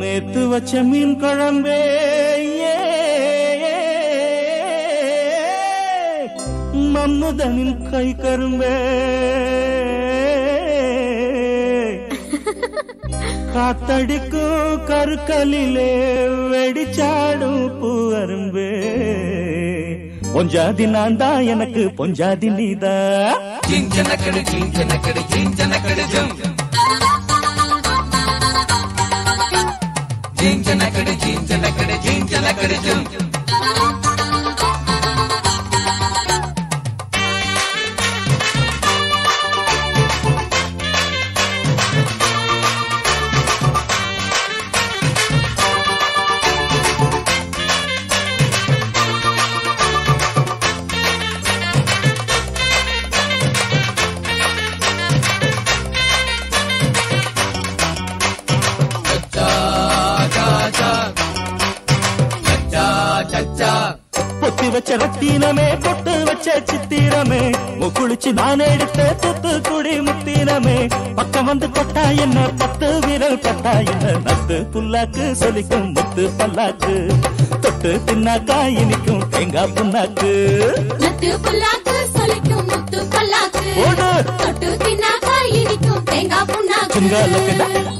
நேத்து வச்ச மீன் குழம்பே மன்மதனின் கை கரும்பே. காத்தடிக்கும் கருக்கலிலே வெடிச்சாடும் பூவரும்பே. பொஞ்சாதி நான் தான் எனக்கு பொஞ்சாதி நீதா. ஜிஞ்சனக்கடு ஜிஞ்சனக்கடு ஜிஞ்சனக்கடு ஜம். జించనకడి జించనకడి జించనకడి జించ பொத்தி வச்ச ரத்தினமே பொட்டு வச்ச சித்திரமே. முக்குளிச்சு நான் எடுத்த துத்து குடி முத்தினமே. பக்கம் வந்து கொட்டா என்ன பத்து விரல் பட்டா என்ன? நத்து புல்லாக்கு சொலிக்கும் முத்து பல்லாக்கு. தொட்டு தின்னாக்கா இனிக்கும் தேங்காய் புண்ணாக்கு. நத்து புல்லாக்கு சொலிக்கும் முத்து பல்லாக்கு. தொட்டு தின்னாக்கா இனிக்கும் தேங்காய் புண்ணாக்கு.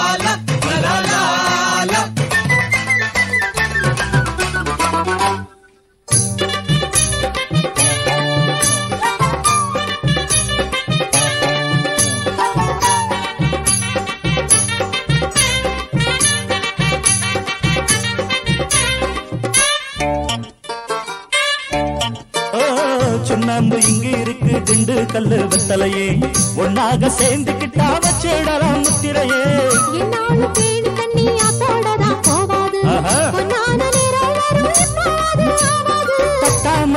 சுண்ணாம்பு இங்க இருக்கு திண்டு கல்லு வெத்தலையே. ஒன்னாக சேர்ந்துக்கிட்டா வச்சிடலாம் முத்திரையே. கட்டாம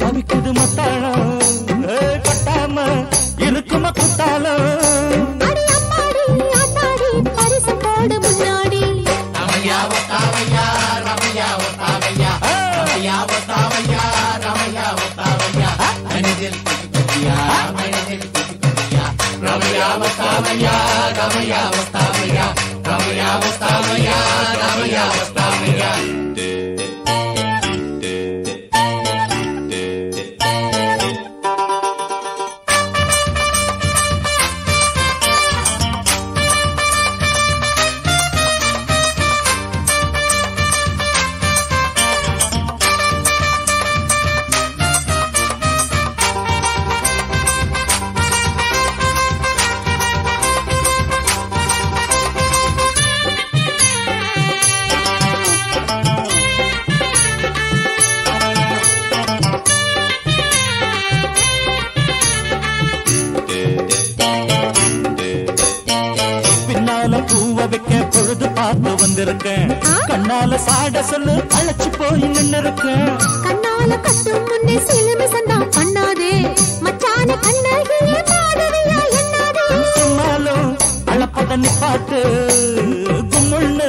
தவிக்குது மத்தாளம். கட்டாம இருக்கும குத்தாளம். அடி அம்மாடி ஆத்தாடி பரிசு గమయామ కామయా గమయామ வந்திருக்கேன் கண்ணால சாட சொல்லு அழைச்சு போய் நின்னு இருக்கேன் கண்ணால கட்டும் முன்னே சிலுமி சந்தா பண்ணாதே. மச்சான கண்ணகியே மாதவியா எண்ணாதே சும்மாலும் அழப்பத நிப்பாட்டு கும்முன்னு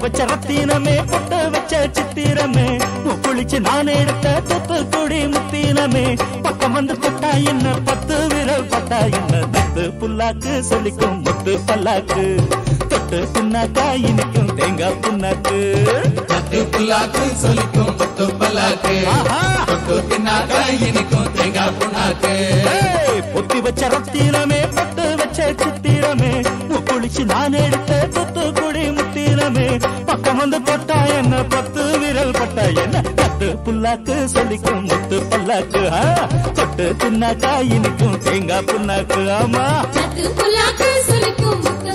வச்ச ரத்தினமே பொட்டு வச்ச சித்திரமே. குளிச்சு நான் எடுத்த தொத்து குடி முத்தினமே. பக்கம் வந்து தொட்டா என்ன பத்து விரல் பட்டா என்ன? தத்து புல்லாக்கு சொல்லிக்கும் முத்து பல்லாக்கு. தொட்டு புண்ணாக்கா இனிக்கும் தேங்காய் புண்ணாக்கு. பத்து புல்லாக்கு சொலிக்கும் பத்து பல்லாக்கு! தொட்டு தின்னாக்க இனிக்கும் தேங்காய் புண்ணாக்கு. பொத்தி வச்ச ரத்தினமே பொட்டு வச்ச சித்திரமே. குளிச்சு நான் எடுத்த தொத்து குடி பக்கம் வந்து தொட்டா என்ன? பத்து விரல் பட்டா என்ன? தட்டு புல்லாக்கு சொல்லிக்கும் முத்து பல்லாக்கு தொட்டு புண்ணாக்கா இனிக்கும் தேங்காய் புண்ணாக்கு ஆமா. புல்லாக்கு சொல்லிக்கும் முத்து